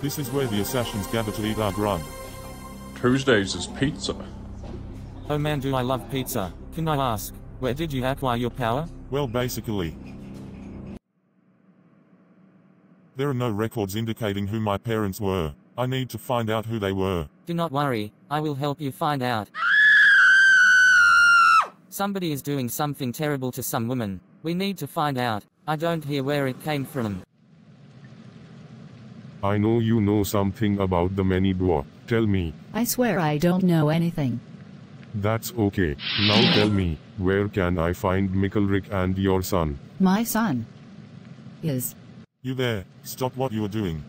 This is where the assassins gather to eat our grub. Tuesdays is pizza. Oh man do I love pizza. Can I ask, where did you acquire your power? Well, basically. There are no records indicating who my parents were. I need to find out who they were. Do not worry, I will help you find out. Somebody is doing something terrible to some woman. We need to find out. I don't hear where it came from. I know you know something about the many boy. Tell me. I swear I don't know anything. That's okay. Now tell me, where can I find Mickelrick and your son? My son is. You there, stop what you are doing.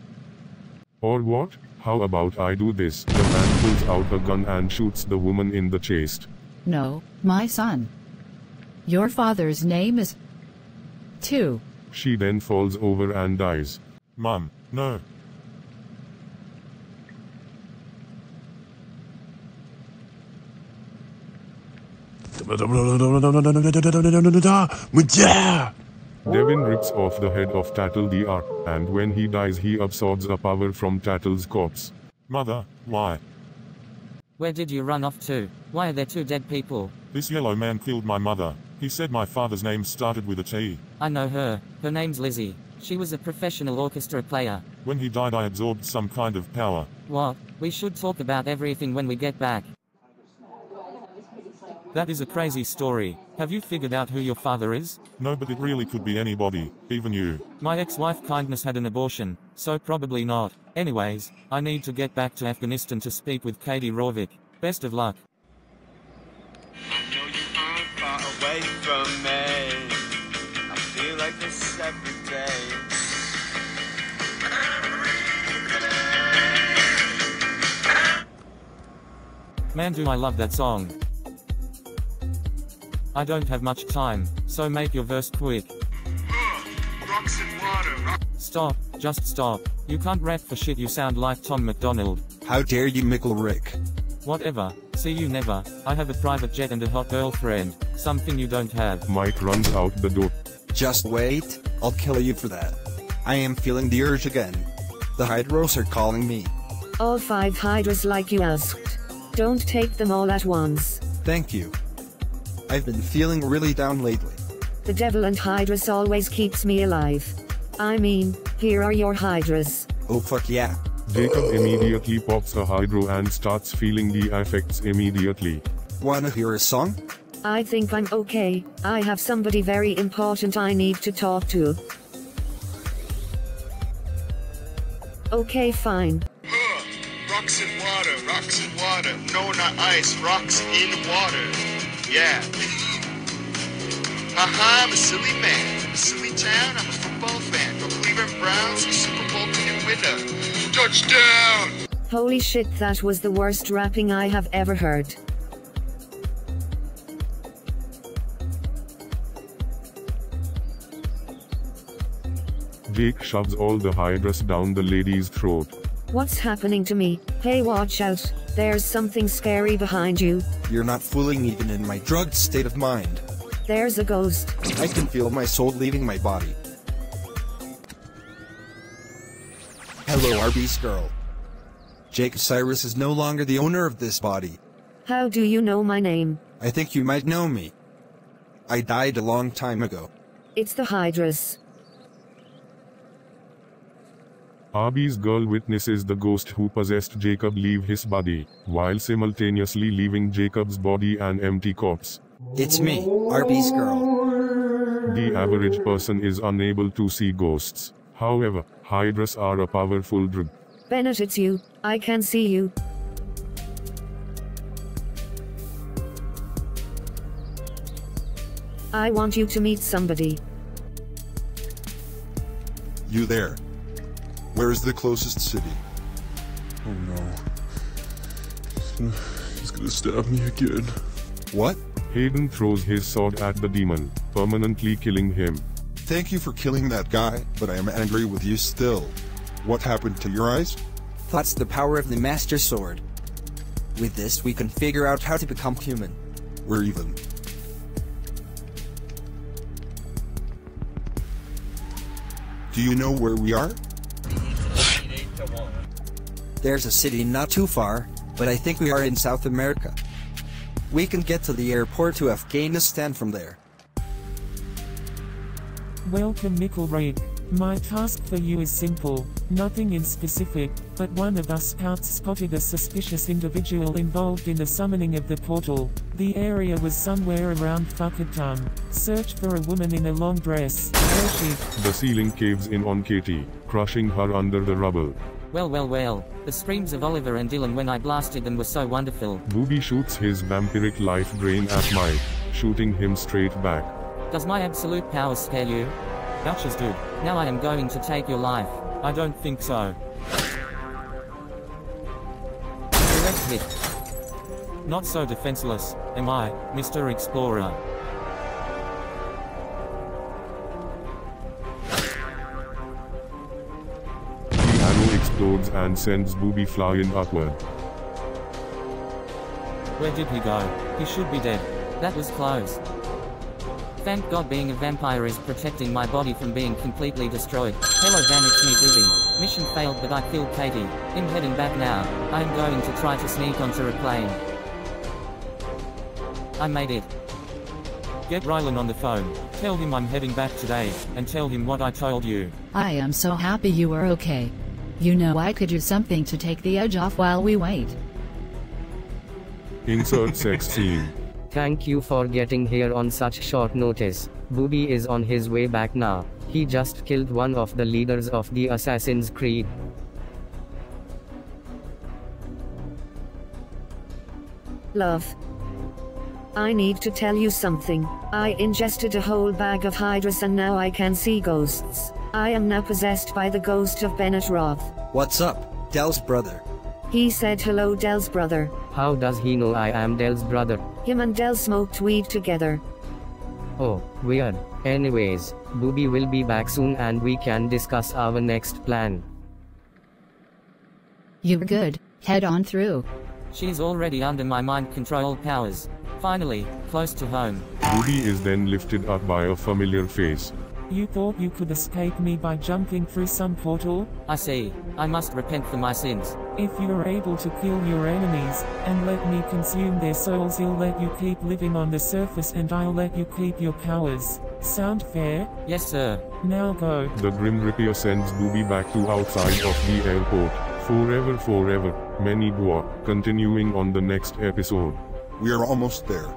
Or what? How about I do this? The man pulls out a gun and shoots the woman in the chest. No, my son. Your father's name is. Two. She then falls over and dies. Mum, no. Devin rips off the head of Tattle the R, and when he dies he absorbs a power from Tattle's corpse. Mother, why? Where did you run off to? Why are there two dead people? This yellow man killed my mother. He said my father's name started with a T. I know her. Her name's Lizzie. She was a professional orchestra player. When he died, I absorbed some kind of power. What? We should talk about everything when we get back. That is a crazy story. Have you figured out who your father is? No, but it really could be anybody, even you. My ex-wife Kindness had an abortion, so probably not. Anyways, I need to get back to Afghanistan to speak with Katie Rovik. Best of luck. I know you aren't far away from me. I feel like this every day. Man do I love that song. I don't have much time, so make your verse quick. Rocks and water, rock. Stop, just stop. You can't rap for shit you sound like Tom MacDonald. How dare you, Mickle-Rick? Whatever, see you never. I have a private jet and a hot girlfriend, something you don't have. Mike runs out the door. Just wait, I'll kill you for that. I am feeling the urge again. The Hydros are calling me. All five hydras like you asked. Don't take them all at once. Thank you. I've been feeling really down lately. The devil and hydras always keeps me alive. I mean, here are your hydras. Oh fuck yeah. Jacob immediately pops a hydro and starts feeling the effects immediately. Wanna hear a song? I think I'm okay. I have somebody very important I need to talk to. Okay, fine. Rocks in water, rocks in water. No, not ice, rocks in water. Yeah. Haha, I'm a silly man. From a silly town, I'm a football fan. Go Cleveland Browns, Super Bowl winner. Touchdown! Holy shit, that was the worst rapping I have ever heard. Jake shoves all the hydras down the lady's throat. What's happening to me? Hey, watch out. There's something scary behind you. You're not fooling even in my drugged state of mind. There's a ghost. I can feel my soul leaving my body. Hello, Arby's girl. Jake Cyrus is no longer the owner of this body. How do you know my name? I think you might know me. I died a long time ago. It's the Hydras. Arby's girl witnesses the ghost who possessed Jacob leave his body, while simultaneously leaving Jacob's body an empty corpse. It's me, Arby's girl. The average person is unable to see ghosts. However, Hydras are a powerful drug. Bennett, it's you. I can see you. I want you to meet somebody. You there. Where is the closest city? Oh no. He's gonna, stab me again. What? Hayden throws his sword at the demon, permanently killing him. Thank you for killing that guy, but I am angry with you still. What happened to your eyes? That's the power of the Master Sword. With this, we can figure out how to become human. We're even. Do you know where we are? There's a city not too far, but I think we are in South America. We can get to the airport to Afghanistan from there. Welcome Nickel Reed. My task for you is simple, nothing in specific, but one of us scouts spotted a suspicious individual involved in the summoning of the portal. The area was somewhere around Fukatam. Search for a woman in a long dress. Where she? The ceiling caves in on Katie, crushing her under the rubble. Well, well, well. The screams of Oliver and Dylan when I blasted them were so wonderful. Booby shoots his vampiric life drain at Mike, shooting him straight back. Does my absolute power scare you? Gotchas do. Now I am going to take your life. I don't think so. Direct hit. Not so defenseless, am I, Mr. Explorer? The arrow explodes and sends Booby flying upward. Where did he go? He should be dead. That was close. Thank God being a vampire is protecting my body from being completely destroyed. Hello Van, it's me Booby. Mission failed but I killed Katie. I'm heading back now. I am going to try to sneak onto a plane. I made it. Get Rylan on the phone. Tell him I'm heading back today, and tell him what I told you. I am so happy you are okay. You know I could use something to take the edge off while we wait. Insert sex scene. Thank you for getting here on such short notice. Booby is on his way back now. He just killed one of the leaders of the Assassin's Creed. Love. I need to tell you something. I ingested a whole bag of Hydrus and now I can see ghosts. I am now possessed by the ghost of Bennett Roth. What's up, Dell's brother? He said hello Dell's brother. How does he know I am Dell's brother? Him and Dell smoked weed together. Oh, weird. Anyways, Booby will be back soon and we can discuss our next plan. You're good, head on through. She's already under my mind control powers. Finally, close to home. Booby is then lifted up by a familiar face. You thought you could escape me by jumping through some portal? I see. I must repent for my sins. If you are able to kill your enemies, and let me consume their souls, you'll let you keep living on the surface and I'll let you keep your powers. Sound fair? Yes, sir. Now go. The Grim Reaper sends Booby back to outside of the airport. Forever, forever, many dwarf. Continuing on the next episode. We are almost there.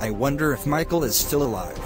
I wonder if Michael is still alive.